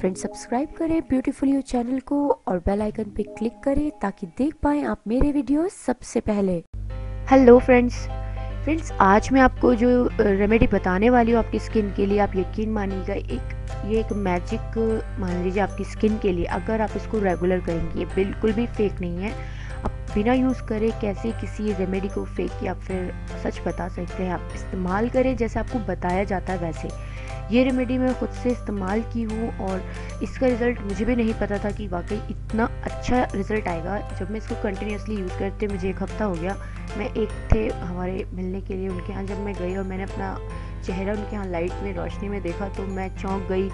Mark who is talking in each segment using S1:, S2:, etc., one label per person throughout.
S1: Friends subscribe करें beautiful you channel को और बेल आइकन पे क्लिक करें ताकि देख पाएँ आप मेरे वीडियो सबसे पहले। हेलो फ्रेंड्स फ्रेंड्स आज मैं आपको जो रेमेडी बताने वाली हूँ आपकी स्किन के लिए, आप यकीन मानिएगा, एक, ये एक मैजिक मान लीजिए आपकी स्किन के लिए, अगर आप इसको रेगुलर करेंगे बिल्कुल भी फेक नहीं है। बिना यूज़ करे कैसे किसी रेमेडी को फेक या फिर सच बता सकते हैं? आप इस्तेमाल करें जैसे आपको बताया जाता है वैसे। ये रेमेडी मैं ख़ुद से इस्तेमाल की हूँ और इसका रिज़ल्ट मुझे भी नहीं पता था कि वाकई इतना अच्छा रिज़ल्ट आएगा। जब मैं इसको कंटिन्यूसली यूज़ करते, मुझे एक हफ़्ता हो गया। मैं एक थे हमारे मिलने के लिए उनके यहाँ जब मैं गई और मैंने अपना चेहरा उनके यहाँ लाइट में, रोशनी में देखा तो मैं चौंक गई।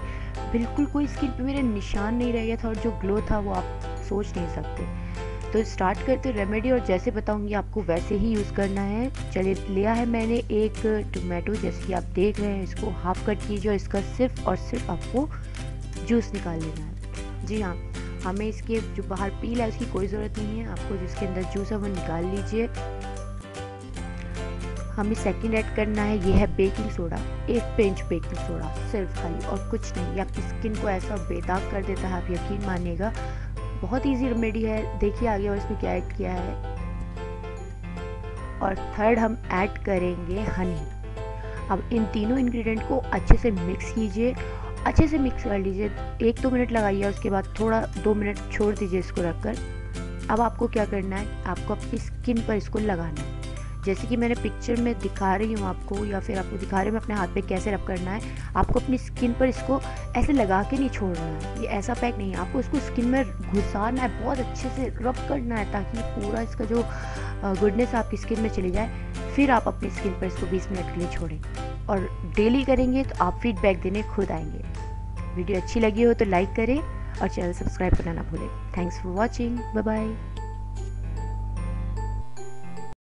S1: बिल्कुल कोई स्किन पे मेरे निशान नहीं रह गया था और जो ग्लो था वो आप सोच नहीं सकते। तो स्टार्ट करते रेमेडी और जैसे बताऊँगी आपको वैसे ही यूज़ करना है। चलिए, लिया है मैंने एक टोमेटो जैसे कि आप देख रहे हैं, इसको हाफ़ कट कीजिए और इसका सिर्फ़ और सिर्फ़ आपको जूस निकाल लेना है। जी हाँ हमें इसके जो बाहर पील है, उसकी कोई ज़रूरत नहीं है। आपको जिसके अंदर जूस है, वो निकाल लीजिए। हमें सेकंड ऐड करना है, ये है बेकिंग सोडा एक पिंच बेकिंग सोडा सिर्फ़ खाली और कुछ नहीं। आपकी स्किन को ऐसा बेदाग कर देता है, आप यकीन मानिएगा बहुत इजी रेमेडी है। देखिए आगे और इसमें क्या ऐड किया है। और थर्ड हम ऐड करेंगे हनी अब इन तीनों इंग्रेडिएंट को अच्छे से मिक्स कीजिए। अच्छे से मिक्स कर लीजिए। एक दो मिनट लगाइए उसके बाद थोड़ा दो मिनट छोड़ दीजिए इसको रखकर। अब आपको क्या करना है? आपको अपनी स्किन पर इसको लगाना है। जैसे कि मैंने पिक्चर में दिखा रही हूँ आपको या फिर आपको दिखा रही हूँ अपने हाथ पे कैसे रब करना है। आपको अपनी स्किन पर इसको ऐसे लगा के नहीं छोड़ना है। ये ऐसा पैक नहीं है। आपको इसको स्किन में घुसाना है, बहुत अच्छे से रब करना है ताकि पूरा इसका जो गुडनेस आपकी स्किन में चली जाए। फिर आप अपनी स्किन पर इसको बीस मिनट के लिए छोड़ें। और डेली करेंगे तो आप फीडबैक देने खुद आएँगे। वीडियो अच्छी लगी हो तो लाइक करें और चैनल सब्सक्राइब करना ना भूलें। Thanks for watching bye bye